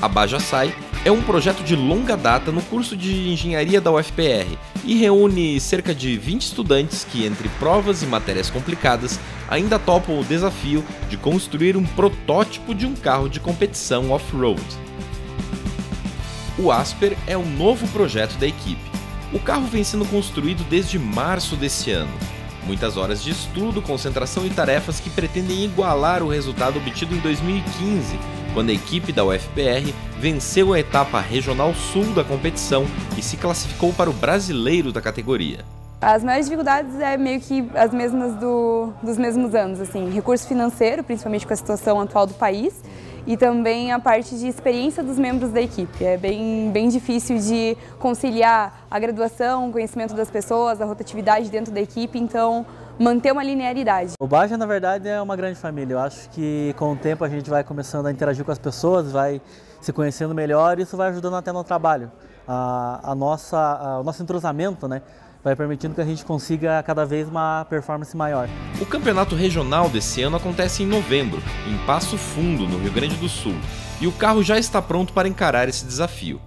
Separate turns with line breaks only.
A Baja Sai é um projeto de longa data no curso de engenharia da UFPR e reúne cerca de 20 estudantes que, entre provas e matérias complicadas, ainda topam o desafio de construir um protótipo de um carro de competição off-road. O Asper é um novo projeto da equipe. O carro vem sendo construído desde março desse ano. Muitas horas de estudo, concentração e tarefas que pretendem igualar o resultado obtido em 2015, quando a equipe da UFPR venceu a etapa regional sul da competição e se classificou para o brasileiro da categoria.
As maiores dificuldades é meio que as mesmas do, dos mesmos anos, assim, recurso financeiro, principalmente com a situação atual do país, e também a parte de experiência dos membros da equipe. É bem, bem difícil de conciliar a graduação, o conhecimento das pessoas, a rotatividade dentro da equipe, então manter uma linearidade.
O Baja, na verdade, é uma grande família. Eu acho que com o tempo a gente vai começando a interagir com as pessoas, vai se conhecendo melhor e isso vai ajudando até no trabalho. A, a nossa, a, o nosso entrosamento, né? Vai permitindo que a gente consiga cada vez uma performance maior.
O campeonato regional desse ano acontece em novembro, em Passo Fundo, no Rio Grande do Sul, e o carro já está pronto para encarar esse desafio.